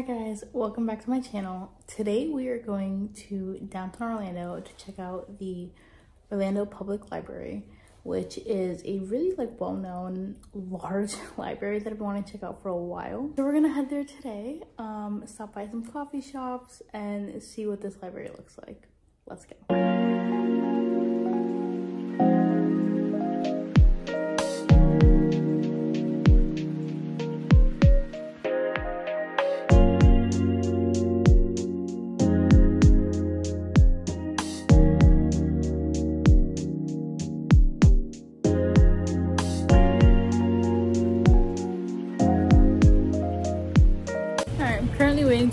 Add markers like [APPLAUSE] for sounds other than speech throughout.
Hi guys, welcome back to my channel. Today we are going to downtown Orlando to check out the Orlando Public Library, which is a really like well-known [LAUGHS] large [LAUGHS] library that I've been wanting to check out for a while. So we're gonna head there today, um, stop by some coffee shops and see what this library looks like. Let's go.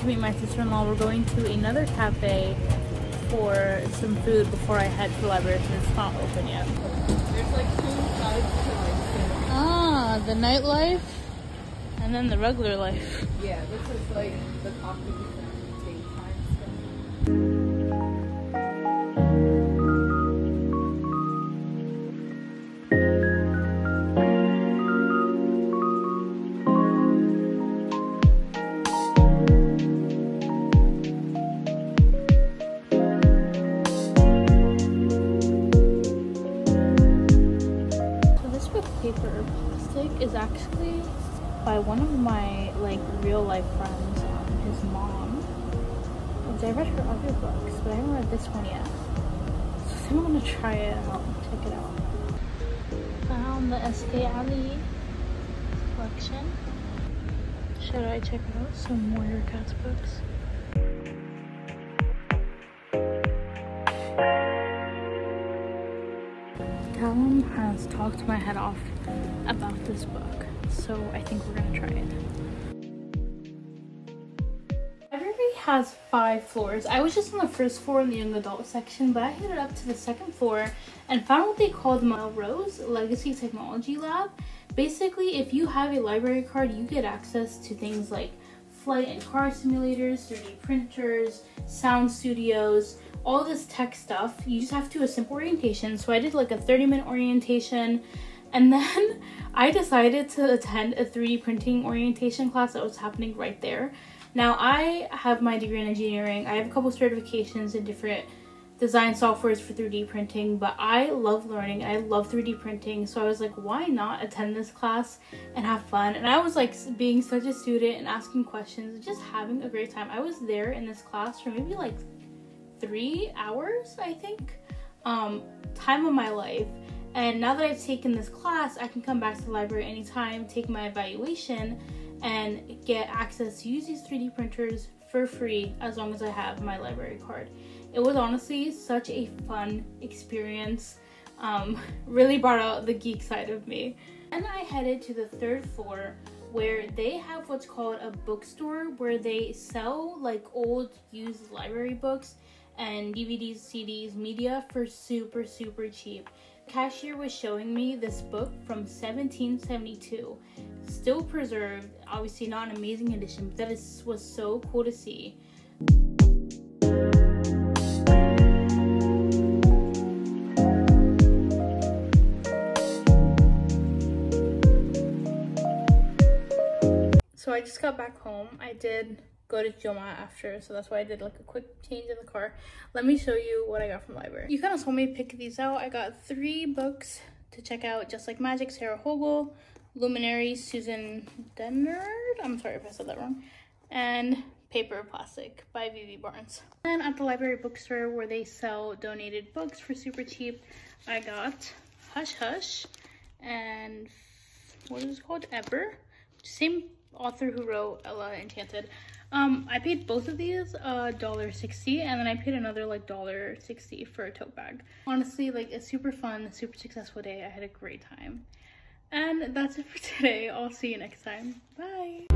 Meet my sister-in-law. We're going to another cafe for some food before I head to the library since it's not open yet. There's like two sides to like Ah, the nightlife and then the regular life. Yeah, this is like the coffee and daytime stuff. Paper or Plastic, is actually by one of my like real life friends, um, his mom. Which I read her other books, but I haven't read this one yet. So I think I'm gonna try it out check it out. Found the S.K. Ali collection. Should I check out some Moira Cats books? Callum has talked my head off about this book, so I think we're gonna try it. Library has five floors. I was just on the first floor in the young adult section, but I headed up to the second floor and found what they called Melrose Legacy Technology Lab. Basically, if you have a library card, you get access to things like flight and car simulators, 3D printers, sound studios, all this tech stuff. You just have to do a simple orientation. So I did like a 30 minute orientation and [LAUGHS] then I decided to attend a 3D printing orientation class that was happening right there. Now I have my degree in engineering. I have a couple certifications in different design softwares for 3D printing, but I love learning. I love 3D printing. So I was like, why not attend this class and have fun? And I was like being such a student and asking questions and just having a great time. I was there in this class for maybe like three hours, I think. Um, time of my life. And now that I've taken this class, I can come back to the library anytime, take my evaluation, and get access to use these 3D printers for free as long as I have my library card. It was honestly such a fun experience. Um, [LAUGHS] really brought out the geek side of me. And I headed to the third floor where they have what's called a bookstore where they sell like old used library books and DVDs, CDs, media for super, super cheap. Cashier was showing me this book from 1772, still preserved, obviously not an amazing edition, but that is, was so cool to see. So I just got back home. I did go to Joma after, so that's why I did like a quick change in the car. Let me show you what I got from the library. You kind of saw me pick these out. I got three books to check out, Just Like Magic, Sarah Hogle, Luminary, Susan Dennard. I'm sorry if I said that wrong. And Paper Plastic by Vivi Barnes. And at the library bookstore where they sell donated books for super cheap, I got Hush Hush and what is it called? Ever. Same author who wrote Ella Enchanted. Um, I paid both of these a dollar sixty, and then I paid another like dollar sixty for a tote bag. Honestly, like a super fun, super successful day. I had a great time. And that's it for [LAUGHS] today. I'll see you next time. Bye.